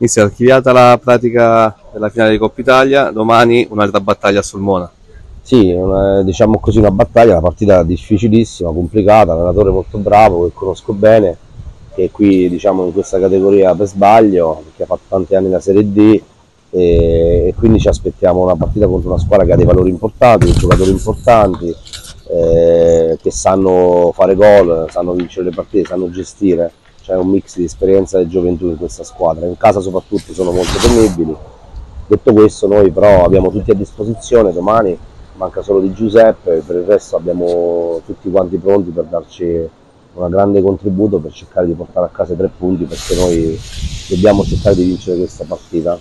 Inizia archiviata la pratica della finale di Coppa Italia, domani un'altra battaglia a Sulmona. Sì, una, diciamo così una battaglia, una partita difficilissima, complicata, un allenatore molto bravo che conosco bene, che qui diciamo in questa categoria per sbaglio, che ha fatto tanti anni la Serie D e, e quindi ci aspettiamo una partita contro una squadra che ha dei valori importanti, giocatori importanti, eh, che sanno fare gol, sanno vincere le partite, sanno gestire c'è un mix di esperienza e gioventù in questa squadra, in casa soprattutto sono molto temibili. Detto questo noi però abbiamo tutti a disposizione, domani manca solo di Giuseppe, per il resto abbiamo tutti quanti pronti per darci un grande contributo per cercare di portare a casa i tre punti perché noi dobbiamo cercare di vincere questa partita.